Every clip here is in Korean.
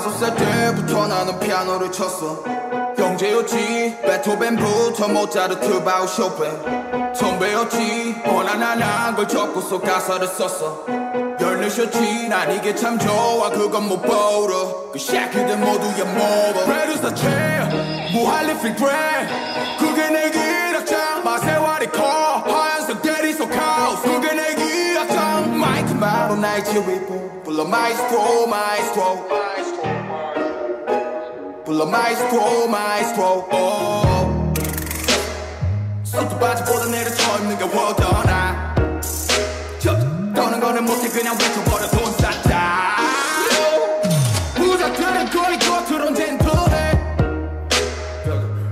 다섯 살 때부터 나는 피아노를 쳤어. 영재였지 베토벤부터 모차르트 바우 쇼팽 선배였지 원하나난 걸 적고서 가사를 썼어. 열내셨지 난 이게 참 좋아 그건 못 보러. 그 샤키들 모두야 먹어 Reduce the chair 무할리필 드레 그게 내 기락장 마세와리 커 하얀색 대리석 카우스 그게 내 기락장 마이크 바로 나의 지휘봉 불러 마이스트로 마이스트로 불러 마이스트로 마이스트로 수트 바지보다 내려 처입는 게 워더나 떠는 거는 못해 그냥 외쳐버려 돈 쌌다 부자들은 거의 겉으론 젠틀해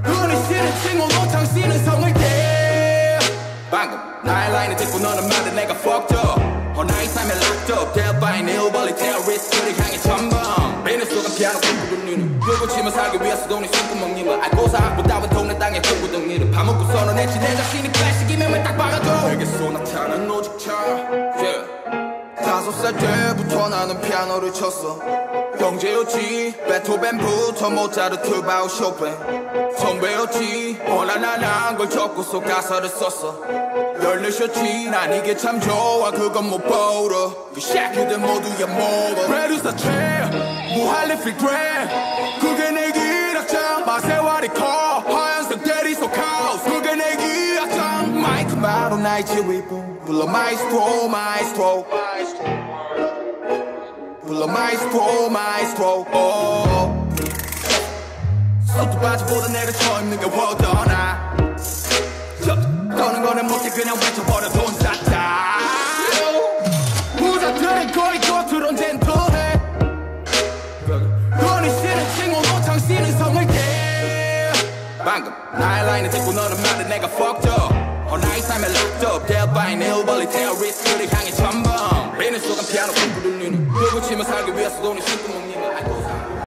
흔히 쓰는 칭호로 당신은 성을 대 방금 나의 라인을 듣고 너는 말해 내가 fucked up. 어 나의 삶에 locked up. Dead by an ill벌 살기 위해서 돈이 숨구멍 님을 알고 따윈 동네 땅에 꿈꾸던 니를 밥 먹고 선언했지 내 자신이 왜딱 박아줘. 내게서 나타난 노직차. Yeah. 다섯 살 때부터 나는 피아노를 쳤어. 영재였지. 베토벤부터 모차르트 바우 쇼팽 선배였지. 원하나난 걸 적고서 가사를 썼어. 열내셨지. 난 이게 참 좋아. 그건 못 보러. 그 샤키들 모두야 먹어. Reduce the chair 무할리 필 드레 지휘봉 불러 마이스트로 마이스트로 불러 마이스트로 마이스트로 수트 바지보다 내려 처입는 게 워더나. 떠는 거는 못해 그냥 외쳐버려 돈 쌌다. 부자들은 거의 겉으론 젠틀해. 흔히 쓰는 칭호로 당신은 성을 대 방금 나의 라인을 듣고 너는 말해 내가 나의 by an ill벌리 terrorist들을 향해 전방 베네 속은 피아노 니는 불고 치며 살기 위해서 돈이